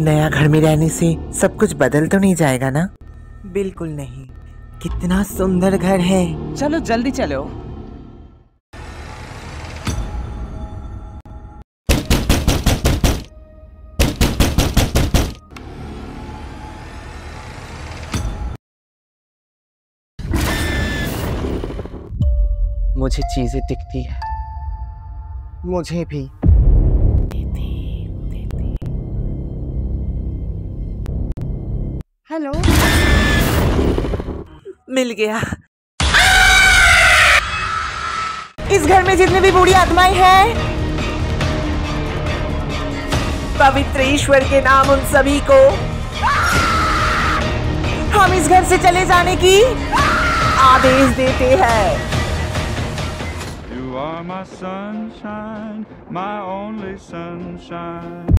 नया घर में रहने से सब कुछ बदल तो नहीं जाएगा ना? बिल्कुल नहीं। कितना सुंदर घर है। चलो, जल्दी चलो। मुझे चीज़ें दिखती है। मुझे भी। हेलो। मिल गया। इस घर में जितने भी बूढ़ी आत्माएँ हैं पवित्र ईश्वर के नाम उन सभी को हम इस घर से चले जाने की आदेश देते हैं। You are my sunshine, my only sunshine.